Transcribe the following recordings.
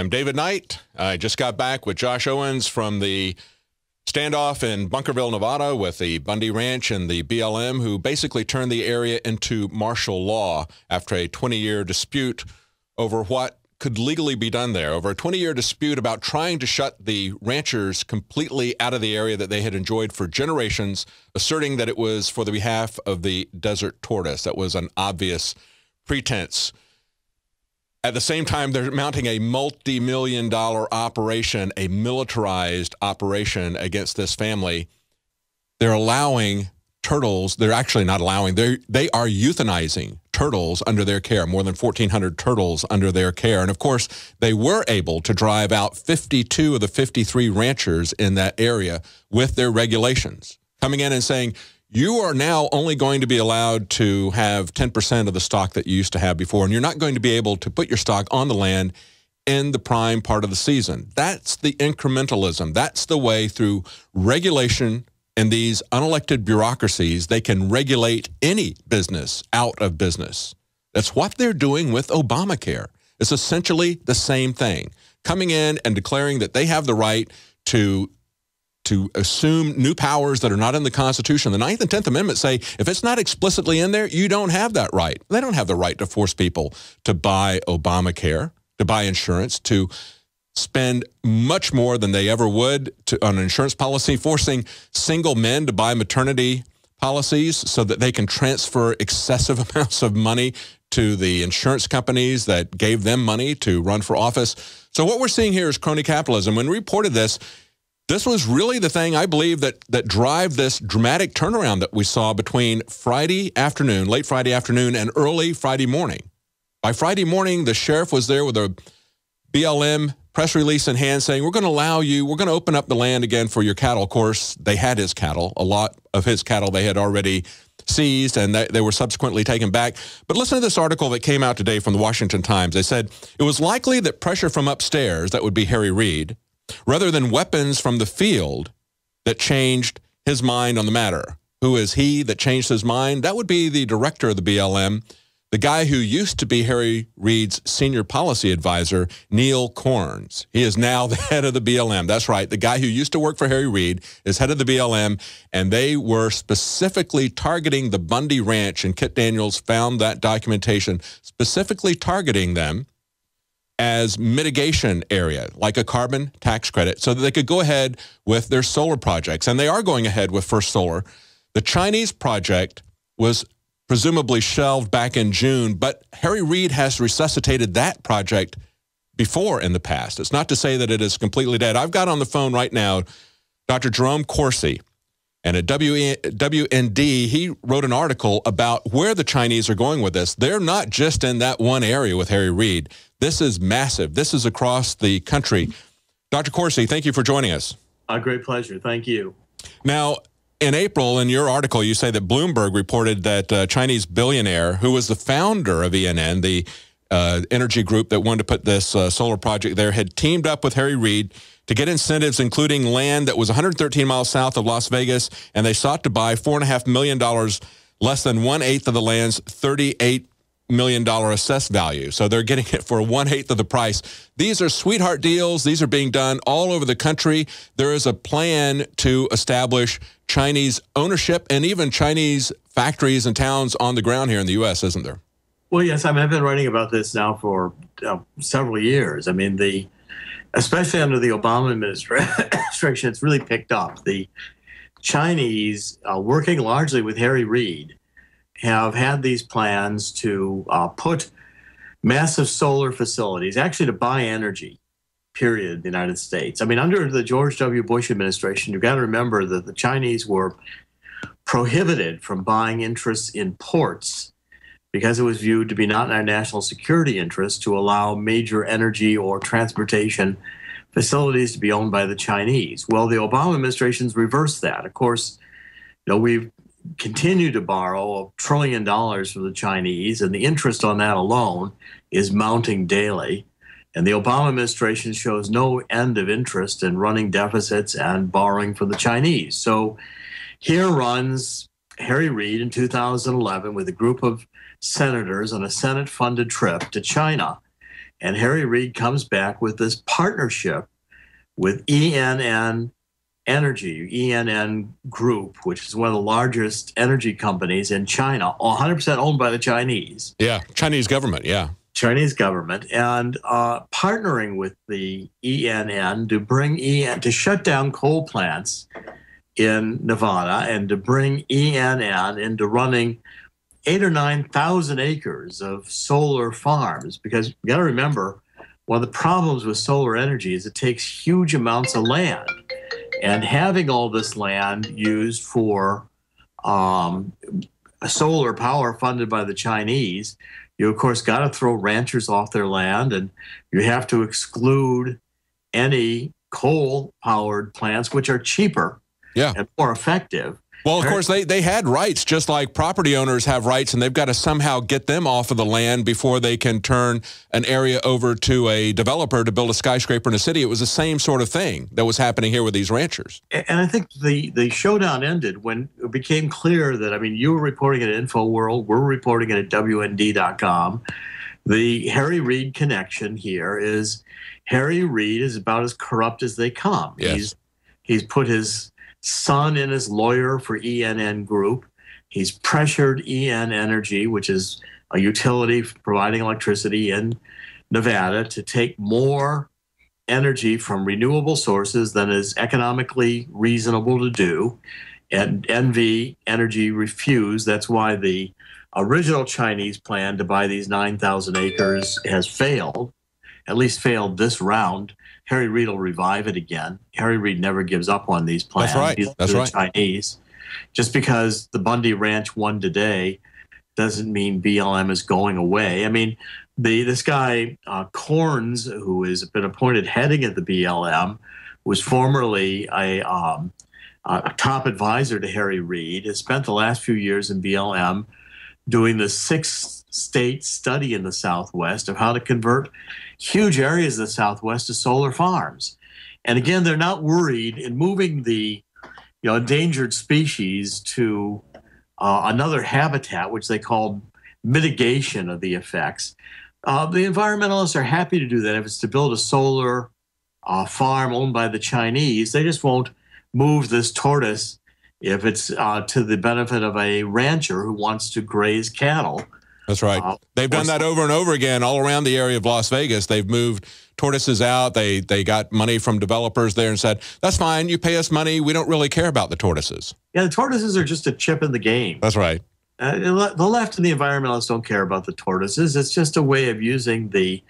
I'm David Knight. I just got back with Josh Owens from the standoff in Bunkerville, Nevada with the Bundy Ranch and the BLM, who basically turned the area into martial law after a 20 year dispute over what could legally be done there, over a 20 year dispute about trying to shut the ranchers completely out of the area that they had enjoyed for generations, asserting that it was for the behalf of the desert tortoise. That was an obvious pretense. At the same time, they're mounting a multi million dollar operation, a militarized operation against this family. They're allowing turtles, they're actually not allowing, they they are euthanizing turtles under their care, more than 1,400 turtles under their care. And of course, they were able to drive out 52 of the 53 ranchers in that area with their regulations, coming in and saying, you are now only going to be allowed to have 10% of the stock that you used to have before, and you're not going to be able to put your stock on the land in the prime part of the season. That's the incrementalism. That's the way through regulation and these unelected bureaucracies, they can regulate any business out of business. That's what they're doing with Obamacare. It's essentially the same thing. Coming in and declaring that they have the right to to assume new powers that are not in the Constitution. The Ninth and Tenth Amendments say if it's not explicitly in there, you don't have that right. They don't have the right to force people to buy Obamacare, to buy insurance, to spend much more than they ever would to, on an insurance policy, forcing single men to buy maternity policies so that they can transfer excessive amounts of money to the insurance companies that gave them money to run for office. So what we're seeing here is crony capitalism. When we reported this, this was really the thing I believe that that drive this dramatic turnaround that we saw between Friday afternoon, late Friday afternoon, and early Friday morning. By Friday morning, the sheriff was there with a BLM press release in hand saying, We're going to allow you, we're going to open up the land again for your cattle. Of course, they had his cattle. A lot of his cattle they had already seized and they were subsequently taken back. But listen to this article that came out today from the Washington Times. They said it was likely that pressure from upstairs, that would be Harry Reid, rather than weapons from the field that changed his mind on the matter. Who is he that changed his mind? That would be the director of the BLM, the guy who used to be Harry Reid's senior policy advisor, Neil Kornze. He is now the head of the BLM. That's right. The guy who used to work for Harry Reid is head of the BLM, and they were specifically targeting the Bundy Ranch, and Kit Daniels found that documentation specifically targeting them as mitigation area, like a carbon tax credit, so that they could go ahead with their solar projects. And they are going ahead with First Solar. The Chinese project was presumably shelved back in June, but Harry Reid has resuscitated that project before in the past. It's not to say that it is completely dead. I've got on the phone right now Dr. Jerome Corsi. And at WND, he wrote an article about where the Chinese are going with this. They're not just in that one area with Harry Reid. This is massive. This is across the country. Dr. Corsi, thank you for joining us. A great pleasure. Thank you. Now, in April, in your article, you say that Bloomberg reported that a Chinese billionaire who was the founder of ENN, the uh, energy group that wanted to put this uh, solar project there, had teamed up with Harry Reid to get incentives, including land that was 113 miles south of Las Vegas, and they sought to buy $4.5 million, less than one eighth of the land's 38 million dollar assessed value. So they're getting it for one eighth of the price. These are sweetheart deals. These are being done all over the country. There is a plan to establish Chinese ownership and even Chinese factories and towns on the ground here in the U.S., isn't there? Well, yes. I mean, I've been writing about this now for uh, several years. I mean, the especially under the Obama administration, it's really picked up. The Chinese, uh, working largely with Harry Reid, have had these plans to uh, put massive solar facilities, actually to buy energy, period, in the United States. I mean, under the George W. Bush administration, you've got to remember that the Chinese were prohibited from buying interests in ports because it was viewed to be not in our national security interest to allow major energy or transportation facilities to be owned by the Chinese. Well, the Obama administration's reversed that. Of course, you know, we've continue to borrow a trillion dollars from the Chinese, and the interest on that alone is mounting daily. And the Obama administration shows no end of interest in running deficits and borrowing from the Chinese. So here runs Harry Reid in 2011 with a group of senators on a Senate funded trip to China. And Harry Reid comes back with this partnership with ENN Energy, ENN Group, which is one of the largest energy companies in China, 100% owned by the Chinese. Yeah, Chinese government, yeah. Chinese government, and uh, partnering with the ENN to bring EN to shut down coal plants in Nevada and to bring ENN into running eight or nine thousand acres of solar farms. Because you got to remember, one of the problems with solar energy is it takes huge amounts of land and having all this land used for um, solar power funded by the Chinese, you of course got to throw ranchers off their land, and you have to exclude any coal-powered plants, which are cheaper yeah. and more effective. Well, of course, they, they had rights just like property owners have rights, and they've got to somehow get them off of the land before they can turn an area over to a developer to build a skyscraper in a city. It was the same sort of thing that was happening here with these ranchers. And I think the, the showdown ended when it became clear that, I mean, you were reporting in at InfoWars, we're reporting it at WND.com. The Harry Reid connection here is Harry Reid is about as corrupt as they come. Yes. He's, he's put his son and his lawyer for ENN Group. He's pressured NV Energy, which is a utility providing electricity in Nevada, to take more energy from renewable sources than is economically reasonable to do. And NV Energy refused. That's why the original Chinese plan to buy these 9,000 acres has failed, at least failed this round. Harry Reid will revive it again. Harry Reid never gives up on these plans. That's right. He's That's right. Chinese. Just because the Bundy Ranch won today doesn't mean BLM is going away. I mean, the this guy uh, Kornze, who has been appointed heading at the BLM, was formerly a, um, a top advisor to Harry Reid. Has spent the last few years in BLM doing the six state study in the Southwest of how to convert huge areas of the Southwest to solar farms. And again, they're not worried in moving the you know endangered species to uh, another habitat, which they call mitigation of the effects. Uh, the environmentalists are happy to do that if it's to build a solar uh, farm owned by the Chinese. They just won't move this tortoise if it's uh, to the benefit of a rancher who wants to graze cattle. That's right. Uh, They've done that over and over again all around the area of Las Vegas. They've moved tortoises out. They they got money from developers there and said, "That's fine. You pay us money. We don't really care about the tortoises." Yeah, the tortoises are just a chip in the game. That's right. Uh, the left and the environmentalists don't care about the tortoises. It's just a way of using the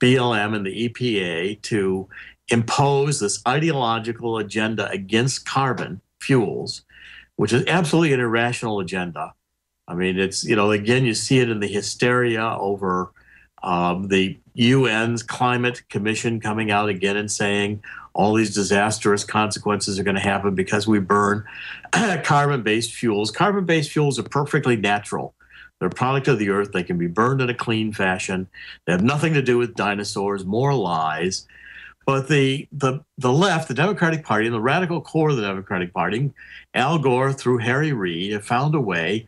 BLM and the EPA to impose this ideological agenda against carbon fuels, which is absolutely an irrational agenda. I mean, it's, you know, again, you see it in the hysteria over um, the UN's climate commission coming out again and saying all these disastrous consequences are going to happen because we burn carbon based fuels. Carbon based fuels are perfectly natural. They're a product of the earth. They can be burned in a clean fashion. They have nothing to do with dinosaurs, more lies. But the, the, the left, the Democratic Party, and the radical core of the Democratic Party, Al Gore through Harry Reid, have found a way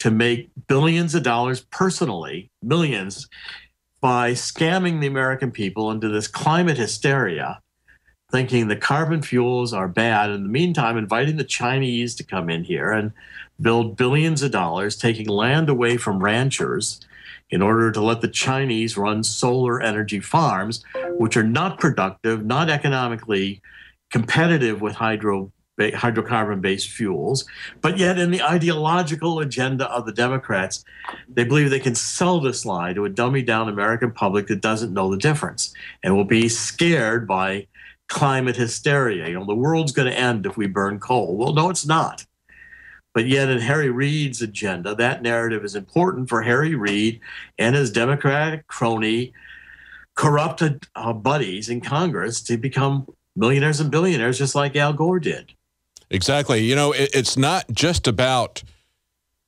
to make billions of dollars personally, millions, by scamming the American people into this climate hysteria, thinking the carbon fuels are bad. In the meantime, inviting the Chinese to come in here and build billions of dollars, taking land away from ranchers in order to let the Chinese run solar energy farms, which are not productive, not economically competitive with hydro hydrocarbon based fuels. But yet, in the ideological agenda of the Democrats, they believe they can sell this lie to a dummy down American public that doesn't know the difference and will be scared by climate hysteria. You know, the world's going to end if we burn coal. Well, no, it's not. But yet, in Harry Reid's agenda, that narrative is important for Harry Reid and his Democratic crony, corrupted uh, buddies in Congress to become millionaires and billionaires, just like Al Gore did. Exactly. You know, it, it's not just about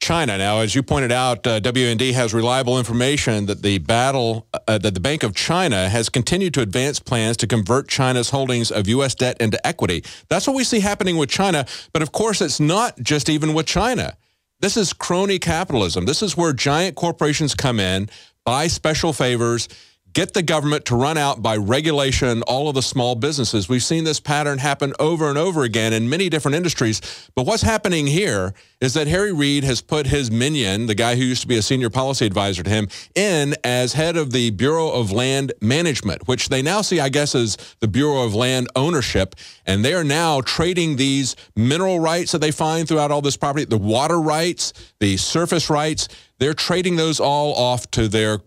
China. Now, as you pointed out, uh, WND has reliable information that the battle, uh, that the Bank of China has continued to advance plans to convert China's holdings of U.S. debt into equity. That's what we see happening with China. But of course, it's not just even with China. This is crony capitalism. This is where giant corporations come in, buy special favors, get the government to run out by regulation all of the small businesses. We've seen this pattern happen over and over again in many different industries. But what's happening here is that Harry Reid has put his minion, the guy who used to be a senior policy advisor to him, in as head of the Bureau of Land Management, which they now see, I guess, as the Bureau of Land Ownership. And they are now trading these mineral rights that they find throughout all this property, the water rights, the surface rights. They're trading those all off to their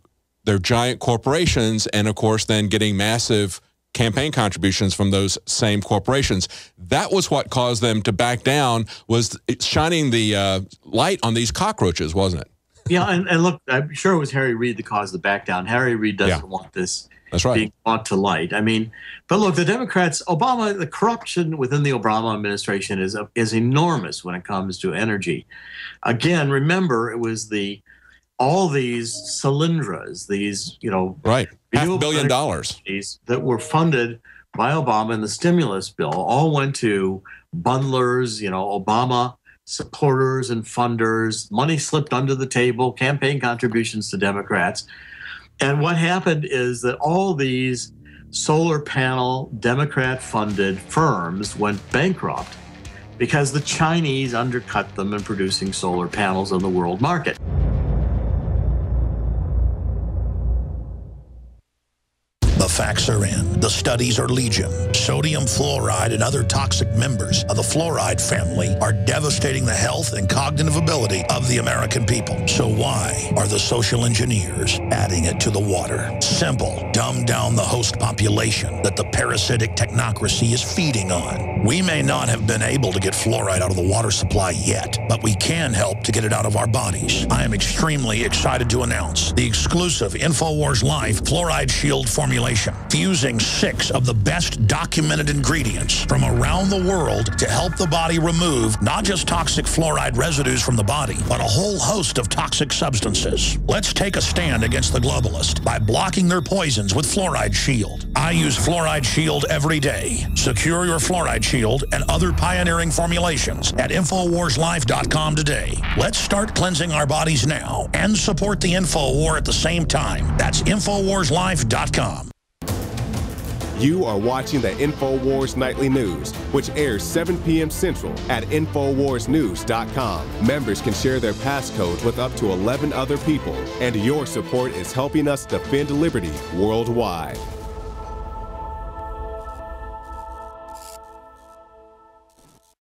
their giant corporations, and of course, then getting massive campaign contributions from those same corporations. That was what caused them to back down. Was shining the uh, light on these cockroaches, wasn't it? Yeah, and, and, look, I'm sure it was Harry Reid that caused the back down. Harry Reid doesn't yeah. want this That's right. being brought to light. I mean, but look, the Democrats, Obama, the corruption within the Obama administration is is enormous when it comes to energy. Again, remember it was the all these Solyndras, these, you know, right, half billion dollars that were funded by Obama in the stimulus bill all went to bundlers, you know, Obama supporters and funders. Money slipped under the table, campaign contributions to Democrats. And what happened is that all these solar panel Democrat funded firms went bankrupt because the Chinese undercut them in producing solar panels on the world market. The are in. The studies are legion. Sodium fluoride and other toxic members of the fluoride family are devastating the health and cognitive ability of the American people. So why are the social engineers adding it to the water? Simple. Dumb down the host population that the parasitic technocracy is feeding on. We may not have been able to get fluoride out of the water supply yet, but we can help to get it out of our bodies. I am extremely excited to announce the exclusive InfoWars Life Fluoride Shield formulation, fusing six of the best documented ingredients from around the world to help the body remove not just toxic fluoride residues from the body, but a whole host of toxic substances. Let's take a stand against the globalist by blocking their poisons with Fluoride Shield. I use Fluoride Shield every day. Secure your Fluoride Shield and other pioneering formulations at InfoWarsLife.com today. Let's start cleansing our bodies now and support the InfoWar at the same time. That's InfoWarsLife.com. You are watching the InfoWars Nightly News, which airs 7 p.m. Central at InfoWarsNews.com. Members can share their passcode with up to 11 other people, and your support is helping us defend liberty worldwide.